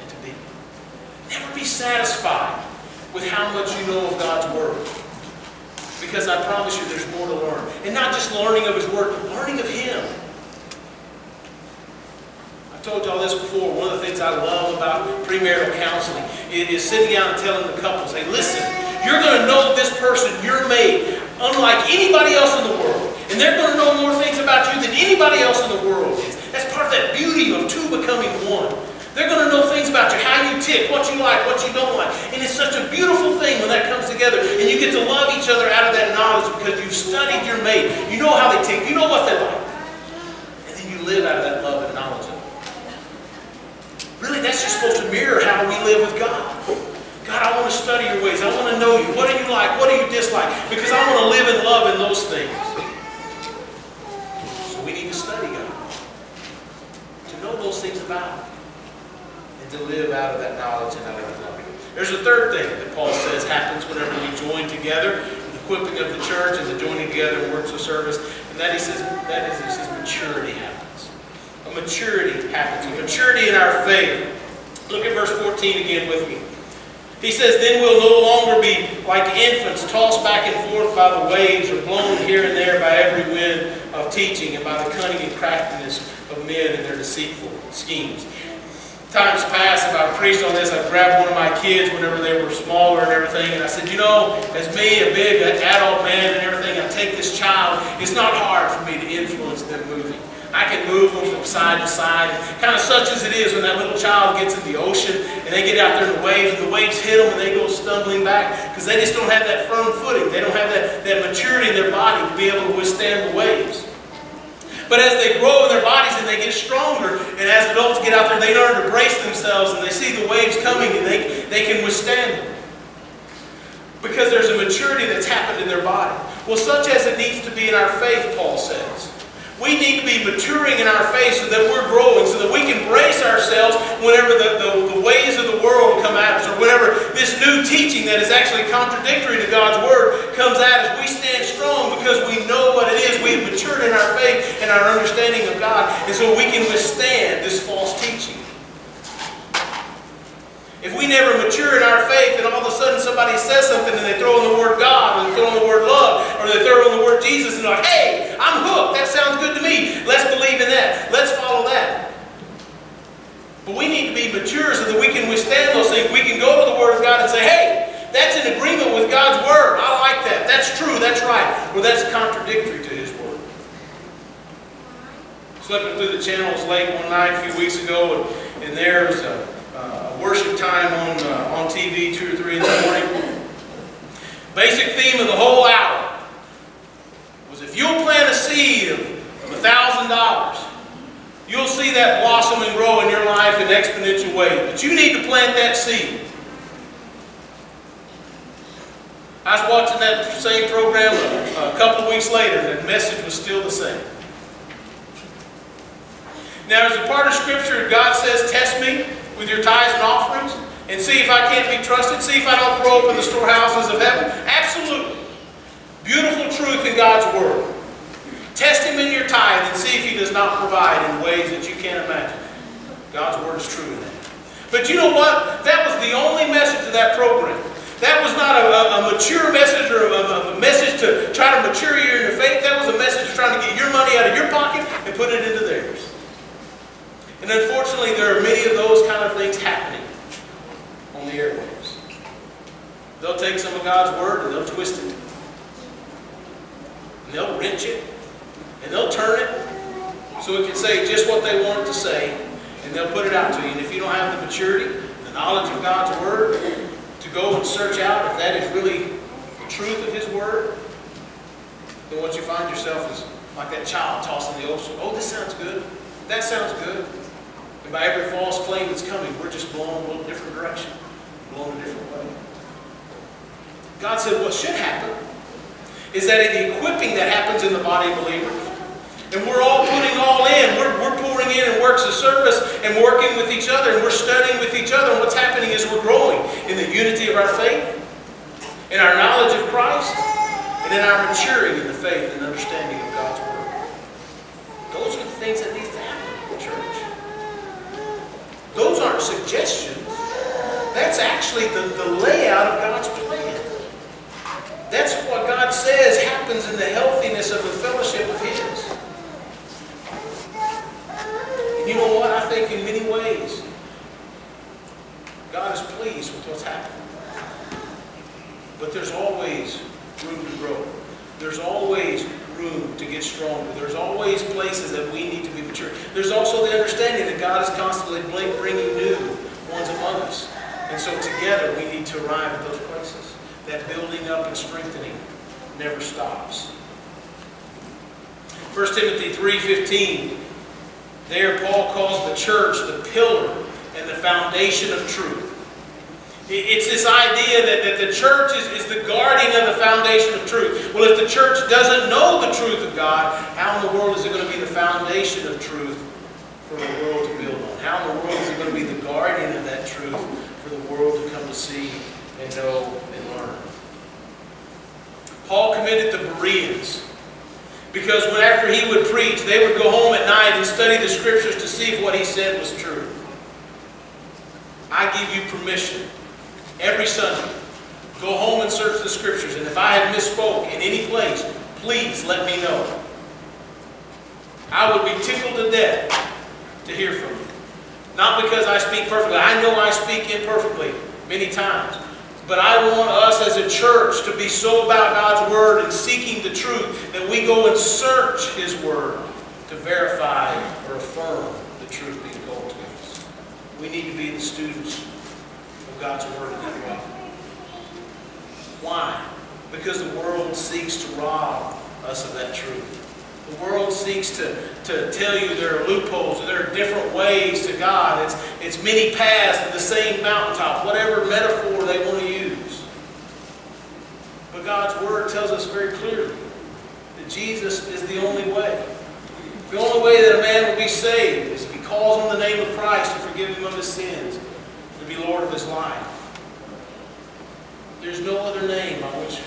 Speaker 2: and to be. Never be satisfied with how much you know of God's Word. Because I promise you there's more to learn. And not just learning of His Word, learning of Him. I've told y'all this before. One of the things I love about premarital counseling is sitting down and telling the couples, hey, listen, you're going to know this person, you're made, unlike anybody else in the world. And they're going to know more things about you than anybody else in the world is. That's part of that beauty of two becoming one. They're going to know things about you, how you tick, what you like, what you don't like. And it's such a beautiful thing when that comes together. And you get to love each other out of that knowledge because you've studied your mate. You know how they tick. You know what they like. And then you live out of that love and knowledge. Really, that's just supposed to mirror how we live with God. God, I want to study your ways. I want to know you. What do you like? What do you dislike? Because I want to live and love in those things. So we need to study God. To know those things about Him. And to live out of that knowledge and out of that love. There's a third thing that Paul says happens whenever we join together, the equipping of the church and the joining together in works of service. And that he says, that is, he says maturity happens. Maturity happens. Maturity in our faith. Look at verse 14 again with me. He says, Then we'll no longer be like infants, tossed back and forth by the waves, or blown here and there by every wind of teaching, and by the cunning and craftiness of men and their deceitful schemes. Times past, if I preached on this, I'd grab one of my kids whenever they were smaller and everything, and I said, You know, as me, a big adult man and everything, I take this child, it's not hard for me to influence them moving. I can move them from side to side. Kind of such as it is when that little child gets in the ocean and they get out there in the waves and the waves hit them and they go stumbling back because they just don't have that firm footing. They don't have that, that maturity in their body to be able to withstand the waves. But as they grow in their bodies and they get stronger, and as adults get out there, they learn to brace themselves and they see the waves coming and they, they can withstand them. Because there's a maturity that's happened in their body. Well, such as it needs to be in our faith, Paul says. We need to be maturing in our faith so that we're growing, so that we can brace ourselves whenever the, the, the, ways of the world come at us, or whenever this new teaching that is actually contradictory to God's Word comes at us. We stand strong because we know what it is. We have matured in our faith and our understanding of God, and so we can withstand this false teaching. If we never mature in our faith and all of a sudden somebody says something and they throw in the word God or they throw in the word love or they throw in the word Jesus and they're like, hey, I'm hooked. That sounds good to me. Let's believe in that. Let's follow that. But we need to be mature so that we can withstand those things. We can go to the Word of God and say, hey, that's in agreement with God's Word. I like that. That's true. That's right. Or that's contradictory to His Word. Flipping through the channels late one night a few weeks ago, and, and there's a uh, worship time on, uh, on TV, 2 or 3 in the morning. Basic theme of the whole hour was if you'll plant a seed of, of $1,000, you'll see that blossom and grow in your life in exponential ways. But you need to plant that seed. I was watching that same program a, a couple weeks later, and the message was still the same. Now, there's a part of Scripture God says, Test me with your tithes and offerings and see if I can't be trusted, see if I don't throw open the storehouses of heaven? Absolutely. Beautiful truth in God's Word. Test Him in your tithe and see if He does not provide in ways that you can't imagine. God's Word is true in that. But you know what? That was the only message of that program. That was not a, a, a mature message or a, a, message to try to mature you in your faith. That was a message trying to get your money out of your pocket and put it into theirs. And unfortunately, there are many of those kind of things happening on the airwaves. They'll take some of God's Word and they'll twist it. And they'll wrench it. And they'll turn it so it can say just what they want it to say. And they'll put it out to you. And if you don't have the maturity, the knowledge of God's Word, to go and search out if that is really the truth of His Word, then what you find yourself is like that child tossed in the ocean. Oh, this sounds good. That sounds good. And by every false claim that's coming, we're just blown a little different direction, blown a different way. God said what should happen is that in the equipping that happens in the body of believers, and we're all putting all in. We're, we're pouring in and works of service and working with each other and we're studying with each other. And what's happening is we're growing in the unity of our faith, in our knowledge of Christ, and in our maturing in the faith and understanding of God's Word. Those are the things that need to happen in. Those aren't suggestions. That's actually the, the layout of God's plan. That's what God says happens in the healthiness of the fellowship of His. And you know what? I think in many ways, God is pleased with what's happening. But there's always room to grow. There's always room to get stronger. There's always places that we need to be mature. There's also the understanding that God is constantly bringing new ones among us. And so together we need to arrive at those places. That building up and strengthening never stops. 1 Timothy 3.15 There Paul calls the church the pillar and the foundation of truth. It's this idea that, that the church is, is the guardian of the foundation of truth. Well, if the church doesn't know the truth of God, how in the world is it going to be the foundation of truth for the world to build on? How in the world is it going to be the guardian of that truth for the world to come to see and know and learn? Paul committed the Bereans because when after he would preach, they would go home at night and study the scriptures to see if what he said was true. I give you permission every Sunday. Go home and search the scriptures. And if I have misspoke in any place, please let me know. I would be tickled to death to hear from you. Not because I speak perfectly. I know I speak imperfectly many times. But I want us as a church to be so about God's Word and seeking the truth that we go and search His Word to verify or affirm the truth being told to us. We need to be the students God's Word in that way. Why? Because the world seeks to rob us of that truth. The world seeks to, to tell you there are loopholes, there are different ways to God. It's, it's many paths to the same mountaintop, whatever metaphor they want to use. But God's Word tells us very clearly that Jesus is the only way. The only way that a man will be saved is if he calls on the name of Christ to forgive him of his sins, be Lord of his life. There's no other name by which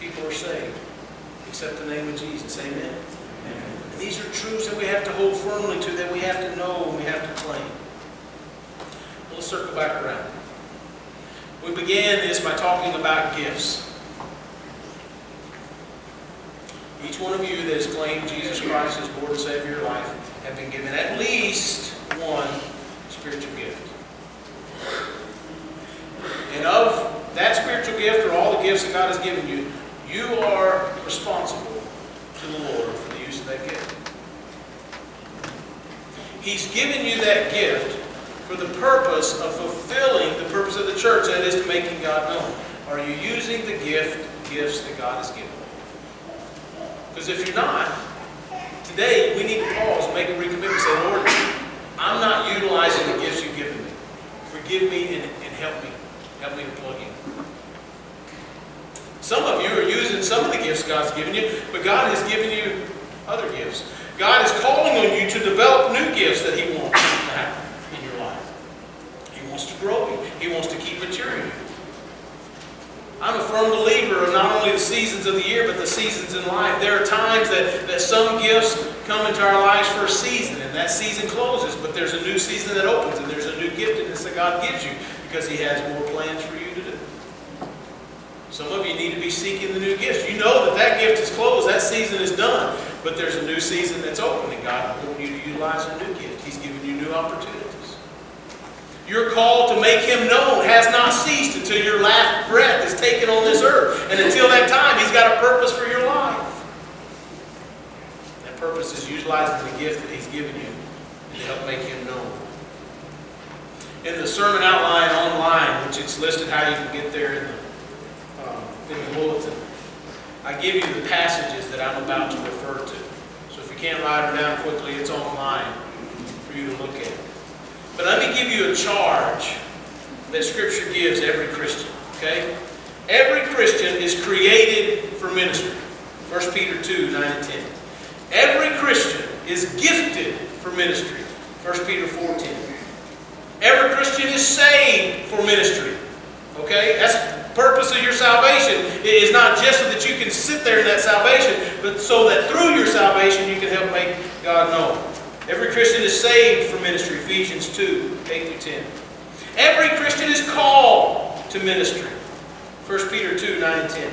Speaker 2: people are saved except the name of Jesus. Amen. And these are truths that we have to hold firmly to, that we have to know and we have to claim. Well, let's circle back around. We began this by talking about gifts. Each one of you that has claimed Jesus Christ as Lord and Savior of your life have been given at least one spiritual gift. And of that spiritual gift or all the gifts that God has given you, you are responsible to the Lord for the use of that gift. He's given you that gift for the purpose of fulfilling the purpose of the church, that is to making God known. Are you using the gift, gifts that God has given? You? Because if you're not, today we need to pause and make a recommitment say, Lord, I'm not utilizing the gifts you've given me. Forgive me and, and help me. Help me to plug in. Some of you are using some of the gifts God's given you, but God has given you other gifts. God is calling on you to develop new gifts that He wants to happen in your life. He wants to grow you. He wants to keep maturing. I'm a firm believer of not only the seasons of the year, but the seasons in life. There are times that, that some gifts come into our lives for a season, and that season closes, but there's a new season that opens, and there's a new giftedness that God gives you because He has more plans for you to do. Some of you need to be seeking the new gifts. You know that that gift is closed, that season is done, but there's a new season that's open, and God wants you to utilize a new gift. He's given you new opportunities. Your call to make Him known has not ceased until your last breath is taken on this earth. And until that time, He's got a purpose for your life. That purpose is utilizing the gift that He's given you to help make Him known. In the sermon outline online, which it's listed how you can get there in the, um, in the bulletin, I give you the passages that I'm about to refer to. So if you can't write them down quickly, it's online for you to look at. But let me give you a charge that Scripture gives every Christian, okay? Every Christian is created for ministry. 1 Peter 2, 9 and 10. Every Christian is gifted for ministry. 1 Peter 4, 10. Every Christian is saved for ministry. Okay? That's the purpose of your salvation. It is not just so that you can sit there in that salvation, but so that through your salvation you can help make God known. Every Christian is saved for ministry. Ephesians 2, 8 through 10. Every Christian is called to ministry. 1 Peter 2, 9 and 10.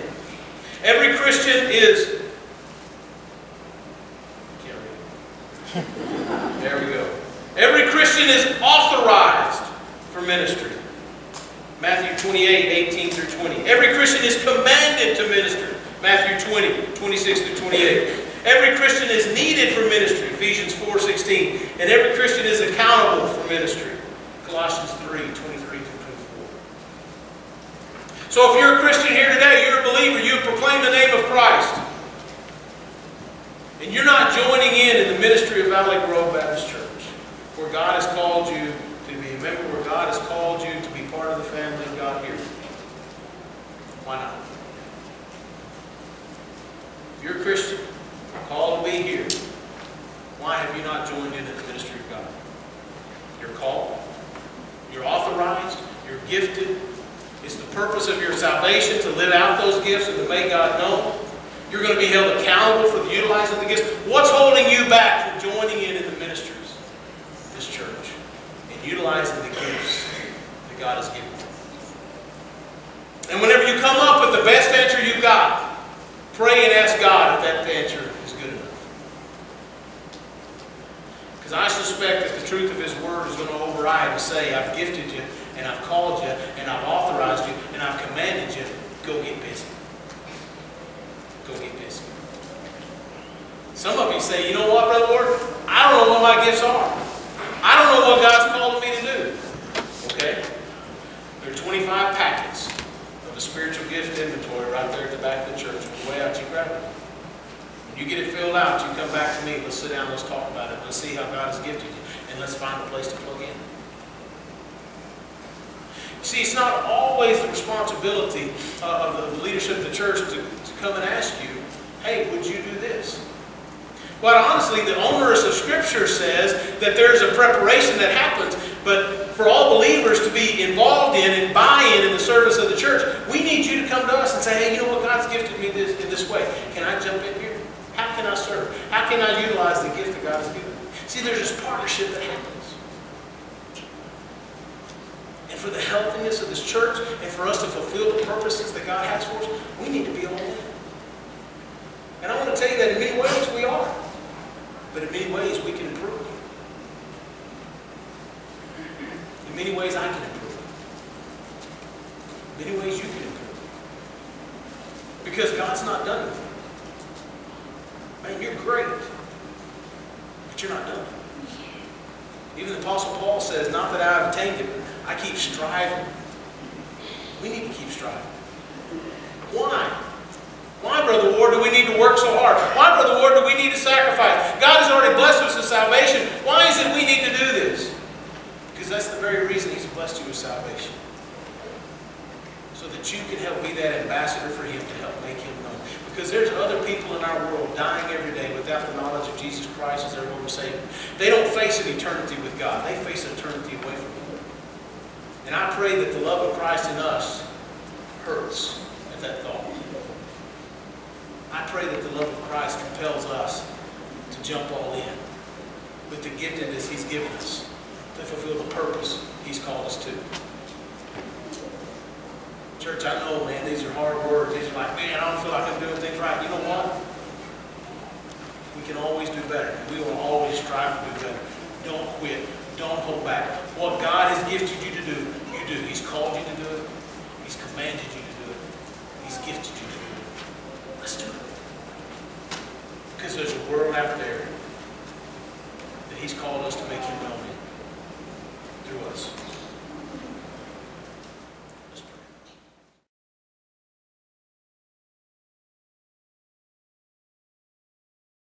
Speaker 2: Every Christian is. There we go. Every Christian is authorized for ministry. Matthew 28, 18 through 20. Every Christian is commanded to minister. Matthew 20, 26 through 28. Every Christian is needed for ministry. Ephesians 4, 16. And every Christian is accountable for ministry. Colossians 3, 23 through 24. So if you're a Christian here today, you're a believer, you proclaim the name of Christ. And you're not joining in in the ministry of Valley Grove Baptist Church, where God has called you to be a member, where God has called you to be part of the family of God here. Why not? If you're a Christian, called to be here, why have you not joined in in the ministry of God? You're called, you're authorized, you're gifted. It's the purpose of your salvation to live out those gifts and to make God known. You're going to be held accountable for the utilizing the gifts. What's holding you back from joining in in the ministries of this church and utilizing the gifts that God has given you? And whenever you come up with the best answer you've got, pray and ask God if that answer is good enough. Because I suspect that the truth of His Word is going to override and say, I've gifted you, and I've called you, and I've authorized you, and I've commanded you, go get busy. Go get busy. Some of you say, you know what, Brother Ward? I don't know what my gifts are. I don't know what God's called me to do. Okay? There are 25 packets of the spiritual gift inventory right there at the back of the church. On the way out, you grab it. When you get it filled out, you come back to me. Let's sit down, let's talk about it. Let's see how God has gifted you. And let's find a place to plug in. See, it's not always the responsibility uh, of the leadership of the church to, to come and ask you, hey, would you do this? Quite honestly, the onerous of Scripture says that there's a preparation that happens, but for all believers to be involved in and buy-in in the service of the church, we need you to come to us and say, hey, you know what, God's gifted me this, in this way. Can I jump in here? How can I serve? How can I utilize the gift that God has given me? See, there's this partnership that happens. And for the healthiness of this church and for us to fulfill the purposes that God has for us, we need to be all in. And I want to tell you that in many ways we are. But in many ways we can improve. In many ways I can improve. In many ways you can improve. Because God's not done with you. Man, you're great. But you're not done. Even the Apostle Paul says, not that I have attained it, I keep striving. We need to keep striving. Why? Why, Brother Ward, do we need to work so hard? Why, Brother Ward, do we need to sacrifice? God has already blessed us with salvation. Why is it we need to do this? Because that's the very reason He's blessed you with salvation. So that you can help be that ambassador for Him to help make Him known. Because there's other people in our world dying every day without the knowledge of Jesus Christ as their Lord and Savior. They don't face an eternity with God. They face an eternity away from Him. And I pray that the love of Christ in us hurts at that thought. I pray that the love of Christ compels us to jump all in with the giftedness he's given us to fulfill the purpose he's called us to. Church, I know, man, these are hard words. These are like, man, I don't feel like I'm doing things right. You know what? We can always do better. We will always strive to do better. Don't quit. Don't hold back. What God has gifted you to do, you do. He's called you to do it. He's commanded you to do it. He's gifted you to do it. Let's do it because there's a world out there that he's called us to make him known through us.